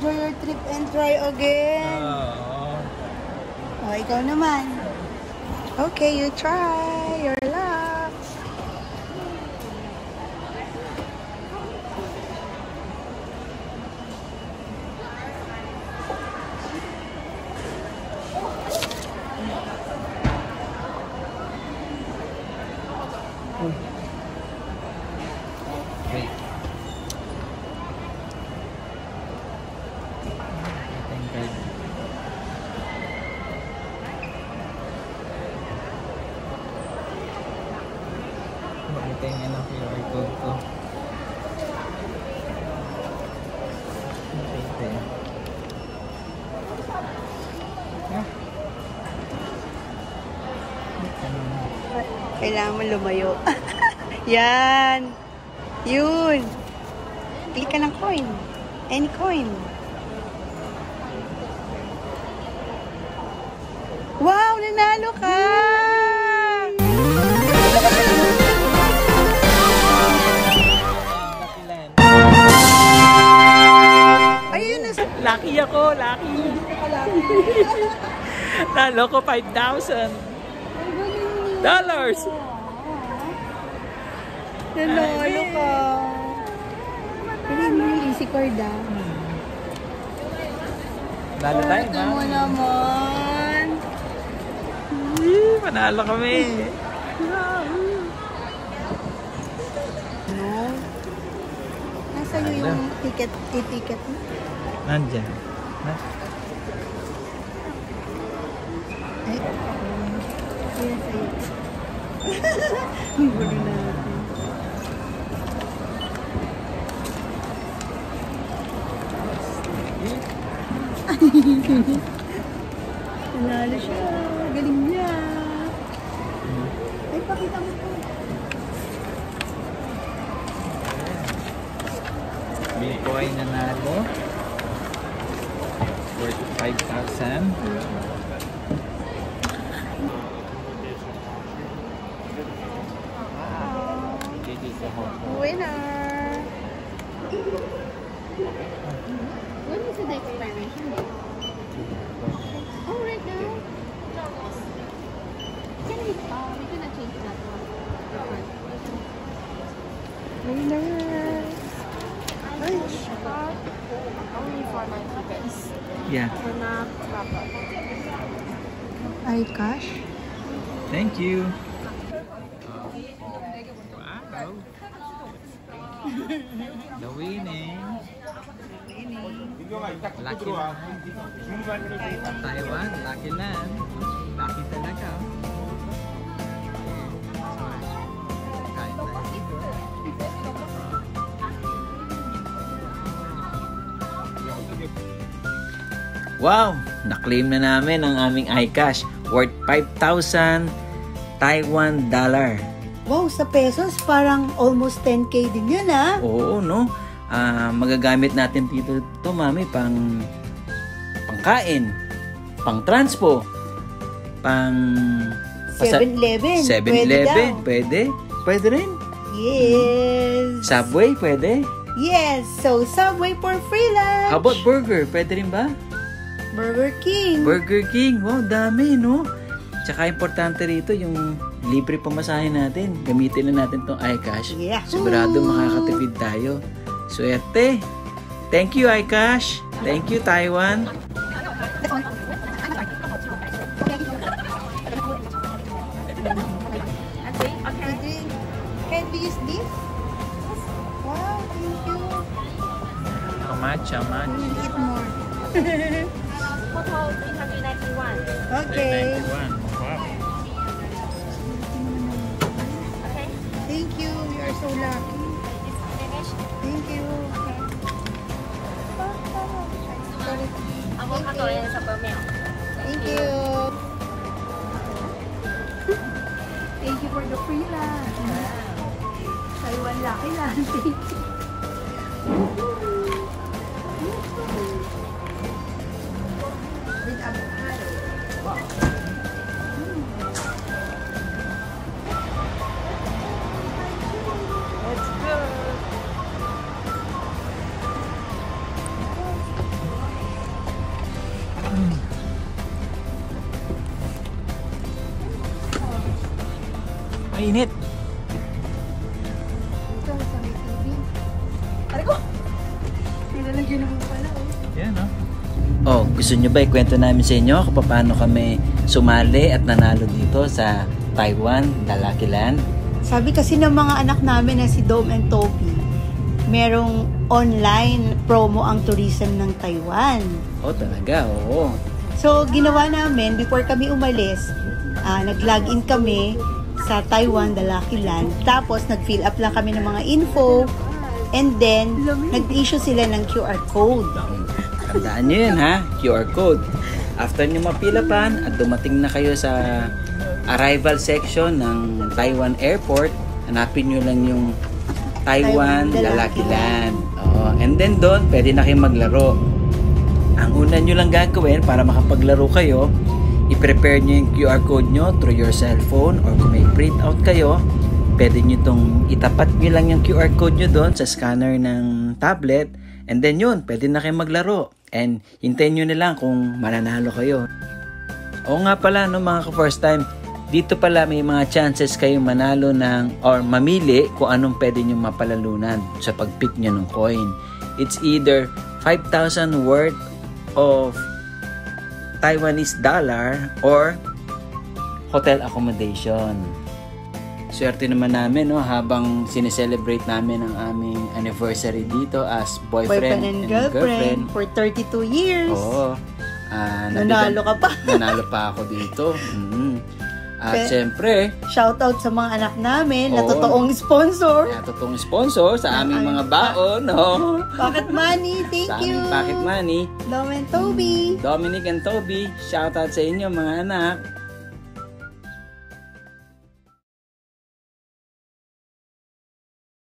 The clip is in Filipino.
slip and try again. Oh, ikaw naman. Okay, you try. Your luck. Kailangan mo lumayo. Yan. Yun. Click ka ng coin. Any coin. Wow! Nanalo ka! Ayun na. Lucky ako, lucky. Talo ko 5,000 dollars. Nanalo ka. Pili mo yung easy card ah. Talo tayo, Ito mo ma. naman. Manalo kami. No. Nasa iyo yung ticket, i-ticket mo. Nandyan. Na? Ang gulo natin. Nanalo siya. Galing niya. Ay, pakita mo po. Ay nanalo. Worth 5,000. Dito sa Winner! When is the expiration date? Oh, right now? Can we, uh, we gonna change that one. Winner! Only for my tickets. Yeah. For not proper. Ay, cash? Thank you. The winning. Lucky land. Taiwan, lucky land. Lucky talaga. Wow! Na-claim na namin ang aming iCash worth 5,000 Taiwan dollar. Wow, sa pesos, parang almost 10k din yun, ah. Oo, no? Ah, magagamit natin dito to mami pang pangkain, pang transpo, pang pasa- 7-Eleven. 7-Eleven, Pwede pwede. Pwede rin. Yes. Subway, pwede. Yes. So, Subway for free lunch. How about burger? Pwede rin ba? Burger King. Burger King. Wow, dami, no? Tsaka importante rito yung libre pamasahe natin. Gamitin na natin tong iCash. Yeah. Sigurado makakatipid tayo. Swerte. Thank you, iCash. Thank you, Taiwan. Okay. Can we use this? Wow, thank you. How much? How much? We'll eat more. Total 391. Okay. Thank you. Thank you for the free lunch. Taiwan lucky lang. Thank you. With avocado. Let's go. Mainit. Ito, sa may TV. Aray ko! Nilalagyan naman pala, oh. Yan, oh. Oh, gusto nyo ba ikwento namin sa inyo kung paano kami sumali at nanalo dito sa Taiwan, Lalaki Land? Sabi kasi ng mga anak namin na si Dom and Toby, merong online promo ang tourism ng Taiwan. Oh, talaga, oo. So, ginawa namin, before kami umalis, ah, nag-login kami sa Taiwan, the Lucky Land. Tapos, nag-fill up lang kami ng mga info. And then, nag-issue sila ng QR code. Tandaan nyo yun ha, QR code. After nyo mapilapan at dumating na kayo sa arrival section ng Taiwan Airport, hanapin nyo lang yung Taiwan, Taiwan, Lalaki Land. Oo. And then doon, pwede na kayong maglaro. Ang una nyo lang gagawin para makapaglaro kayo, i-prepare nyo yung QR code nyo through your cellphone or kung may print out kayo, pwede nyo itong itapat nyo lang yung QR code nyo doon sa scanner ng tablet and then yun, pwede na kayo maglaro. And hintayin nyo na lang kung mananalo kayo. Oo nga pala, no mga ka-first time, dito pala may mga chances kayong manalo ng or mamili kung anong pwede nyo mapalalunan sa pag-pick nyo ng coin. It's either 5,000 worth of Taiwanese dollar or hotel accommodation. Swerte naman namin no habang sineselebrate namin ang aming anniversary dito as boyfriend, Boyfriend and girlfriend for 32 years. Oo. Ah, Nanalo ka pa. nanalo pa ako dito. Mm. At Pe- syempre, Shoutout sa mga anak namin na Oo. totoong sponsor. kaya totoong sponsor sa aming mga baon, no? Pocket Money, thank sa you. aming pocket money. Dom and Toby. Dominic and Toby, shoutout sa inyo mga anak.